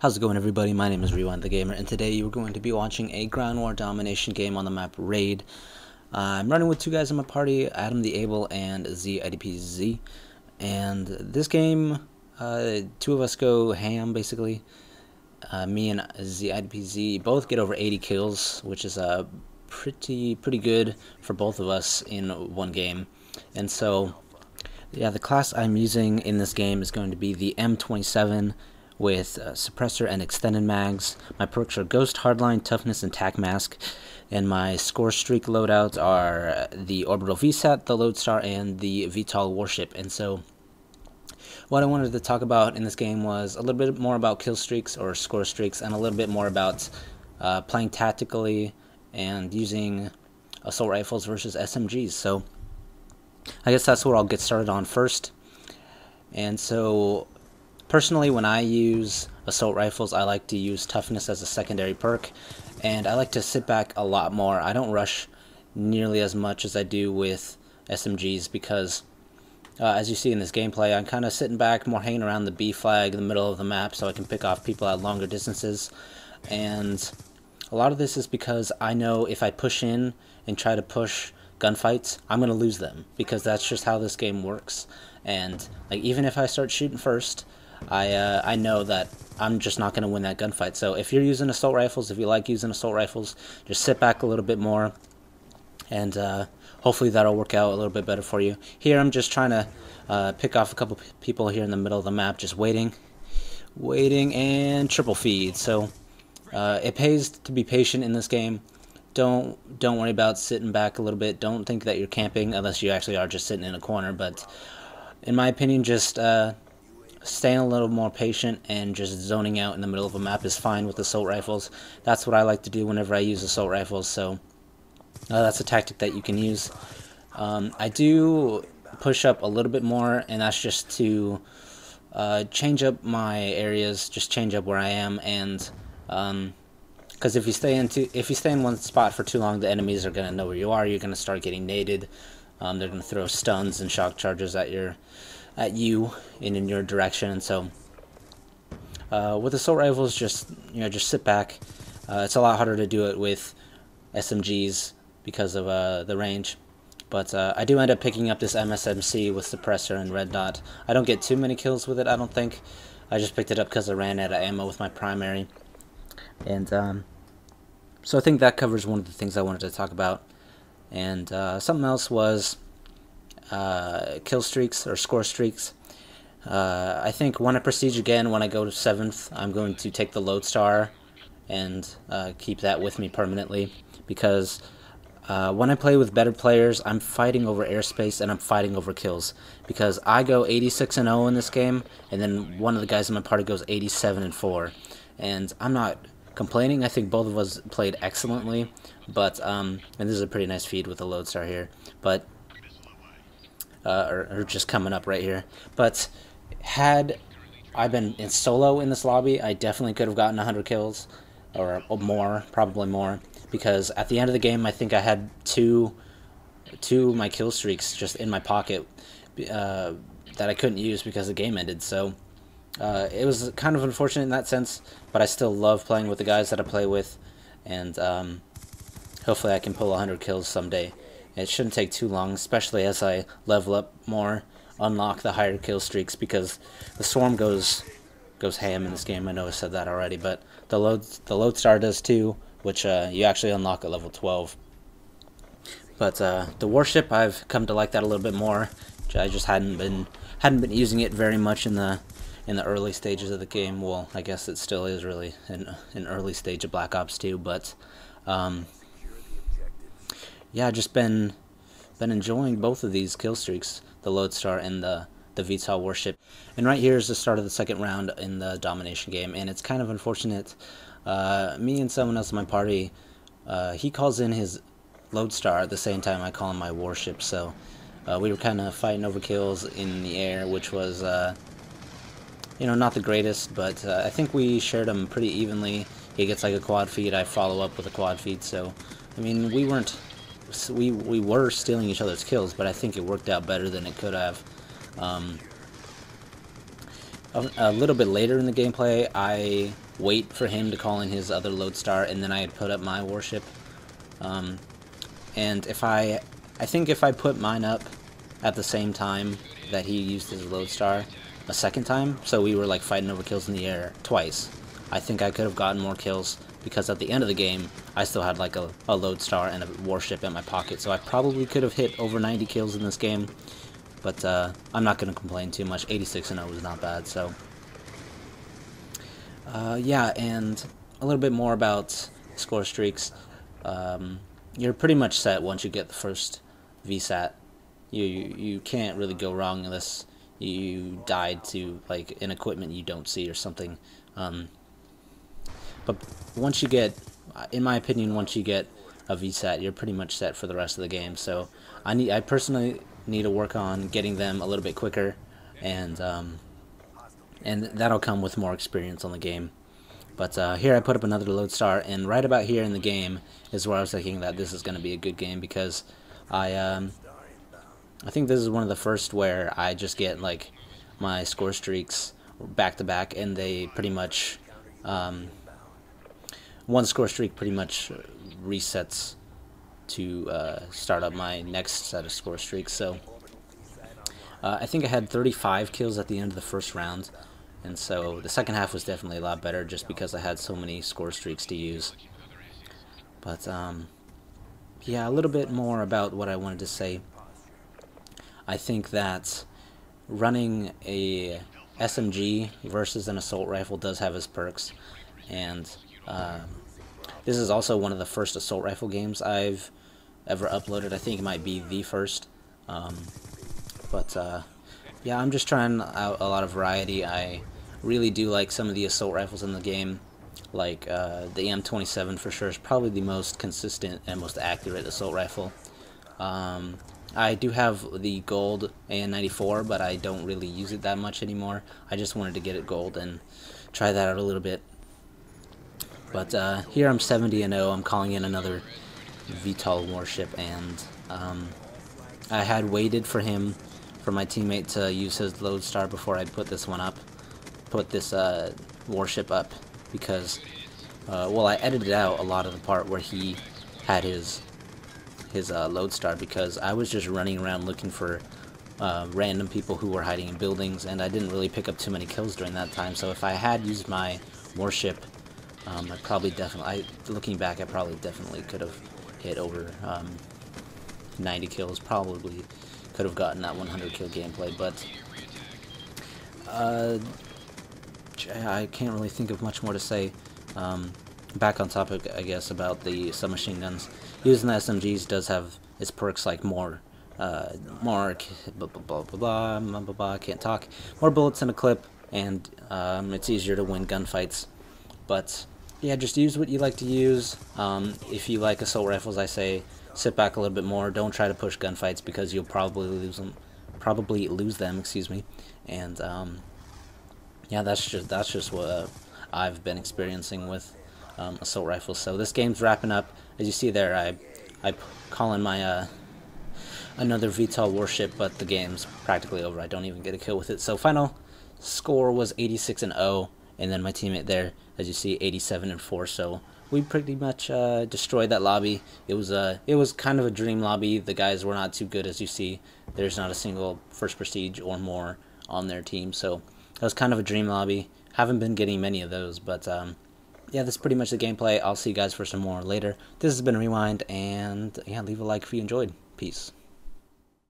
How's it going everybody? My name is Rewind the Gamer and today you're going to be watching a ground war domination game on the map Raid. Uh, I'm running with two guys in my party, Adam the Able and Z IDPZ. And this game, uh, two of us go ham basically. Uh, me and Z IDPZ both get over 80 kills, which is uh, pretty pretty good for both of us in one game. And so yeah, the class I'm using in this game is going to be the M27 with uh, suppressor and extended mags. My perks are Ghost, Hardline, Toughness, and Tac Mask. And my score streak loadouts are the Orbital VSAT, the Lodestar, and the VTOL Warship. And so what I wanted to talk about in this game was a little bit more about kill streaks or score streaks and a little bit more about uh, playing tactically and using assault rifles versus SMGs. So I guess that's what I'll get started on first. And so, personally, when I use assault rifles, I like to use toughness as a secondary perk, and I like to sit back a lot more. I don't rush nearly as much as I do with SMGs because, uh, as you see in this gameplay, I'm kind of sitting back, more hanging around the B flag in the middle of the map so I can pick off people at longer distances. And a lot of this is because I know if I push in and try to push gunfights, I'm going to lose them because that's just how this game works. And like even if I start shooting first, I uh, I know that I'm just not going to win that gunfight. So if you're using assault rifles, if you like using assault rifles, just sit back a little bit more, and uh, hopefully that'll work out a little bit better for you. Here I'm just trying to uh, pick off a couple people here in the middle of the map, just waiting, waiting, and triple feed. So uh, it pays to be patient in this game don't don't worry about sitting back a little bit. Don't think that you're camping unless you actually are just sitting in a corner. But in my opinion, just uh, staying a little more patient and just zoning out in the middle of a map is fine with assault rifles. That's what I like to do whenever I use assault rifles. So uh, that's a tactic that you can use. Um, I do push up a little bit more, and that's just to uh, change up my areas, just change up where I am, and um, because if you stay in too, if you stay in one spot for too long, the enemies are gonna know where you are. You're gonna start getting naded. Um, they're gonna throw stuns and shock charges at your, at you and in your direction. And so, uh, with assault rifles, just you know, just sit back. Uh, it's a lot harder to do it with SMGs because of uh, the range. But uh, I do end up picking up this MSMC with suppressor and red dot. I don't get too many kills with it, I don't think. I just picked it up because I ran out of ammo with my primary. And um, so I think that covers one of the things I wanted to talk about. And uh, something else was uh, kill streaks or score streaks. Uh, I think when I prestige again, when I go to 7th, I'm going to take the Lodestar and uh, keep that with me permanently. Because uh, when I play with better players, I'm fighting over airspace and I'm fighting over kills. Because I go 86 and 0 in this game, and then one of the guys in my party goes 87 and 4. And I'm not complaining. I think both of us played excellently, but um, and this is a pretty nice feed with the Lodestar here, but uh, or, or just coming up right here. But had I been in solo in this lobby, I definitely could have gotten 100 kills or more, probably more, because at the end of the game, I think I had two two of my kill streaks just in my pocket uh, that I couldn't use because the game ended. So uh, it was kind of unfortunate in that sense, but I still love playing with the guys that I play with, and um, hopefully I can pull 100 kills someday. It shouldn't take too long, especially as I level up more, unlock the higher kill streaks, because the Swarm goes goes ham in this game. I know I said that already, but the load the Lodestar does too, which uh, you actually unlock at level 12. But uh, the warship, I've come to like that a little bit more. I just hadn't been hadn't been using it very much in the in the early stages of the game. Well, I guess it still is really an, an early stage of Black Ops 2, but um, yeah, just been been enjoying both of these kill streaks, the Lodestar and the the VTOL warship. And right here is the start of the second round in the domination game, and it's kind of unfortunate. Uh, me and someone else in my party, uh, he calls in his Lodestar at the same time I call in my warship, so uh, we were kind of fighting over kills in the air, which was uh, you know, not the greatest, but uh, I think we shared them pretty evenly. He gets like a quad feed, I follow up with a quad feed, so, I mean, we weren't, we, we were stealing each other's kills, but I think it worked out better than it could have. Um, a, a, little bit later in the gameplay, I wait for him to call in his other lodestar, and then I put up my warship. Um, and if I, I think if I put mine up at the same time that he used his lodestar a second time, so we were like fighting over kills in the air twice, I think I could have gotten more kills because at the end of the game, I still had like a, a lodestar and a warship in my pocket, so I probably could have hit over 90 kills in this game, but uh, I'm not going to complain too much. 86 and 0 was not bad, so... Uh, yeah, and a little bit more about score streaks. Um, you're pretty much set once you get the first VSAT. You, you, you can't really go wrong unless you died to like an equipment you don't see or something. Um, but once you get, in my opinion, once you get a VSAT, you're pretty much set for the rest of the game. So I need, I personally need to work on getting them a little bit quicker, and um, and that'll come with more experience on the game. But uh, here I put up another lodestar, and right about here in the game is where I was thinking that this is going to be a good game because I um, I think this is one of the first where I just get like my score streaks back to back, and they pretty much um, one score streak pretty much resets to uh, start up my next set of score streaks. So uh, I think I had 35 kills at the end of the first round, and so the second half was definitely a lot better just because I had so many score streaks to use. But um, yeah, a little bit more about what I wanted to say. I think that running a SMG versus an assault rifle does have its perks, and um, this is also one of the first assault rifle games I've ever uploaded. I think it might be the first. Um, but uh, yeah, I'm just trying out a lot of variety. I really do like some of the assault rifles in the game. Like uh, the M27 for sure is probably the most consistent and most accurate assault rifle. Um, I do have the gold AN94, but I don't really use it that much anymore. I just wanted to get it gold and try that out a little bit. But uh, here I'm 70 and 0. I'm calling in another VTOL warship, and um, I had waited for him, for my teammate to use his lodestar before I'd put this one up, put this uh, warship up, because, uh, well, I edited out a lot of the part where he had his his uh, lodestar because I was just running around looking for uh, random people who were hiding in buildings, and I didn't really pick up too many kills during that time. So if I had used my warship um, I probably definitely, I, looking back, I probably definitely could have hit over um, 90 kills. Probably could have gotten that 100 kill gameplay, but uh, I can't really think of much more to say. Um, back on topic, I guess, about the submachine guns. Using the SMGs does have its perks like more, uh, more, blah, blah, blah, blah, blah, blah, blah, can't talk, more bullets in a clip, and um, it's easier to win gunfights. But yeah, just use what you like to use. Um, if you like assault rifles, I say sit back a little bit more. Don't try to push gunfights because you'll probably lose them. Probably lose them, excuse me. And um, yeah, that's just that's just what uh, I've been experiencing with um, assault rifles. So this game's wrapping up. As you see there, I I call in my uh, another VTOL warship, but the game's practically over. I don't even get a kill with it. So final score was 86 and 0 and then my teammate there, as you see, 87 and 4. So we pretty much uh, destroyed that lobby. It was a it was kind of a dream lobby. The guys were not too good, as you see. There's not a single first prestige or more on their team, so that was kind of a dream lobby. Haven't been getting many of those, but um, yeah, that's pretty much the gameplay. I'll see you guys for some more later. This has been Rewind, and yeah, leave a like if you enjoyed. Peace.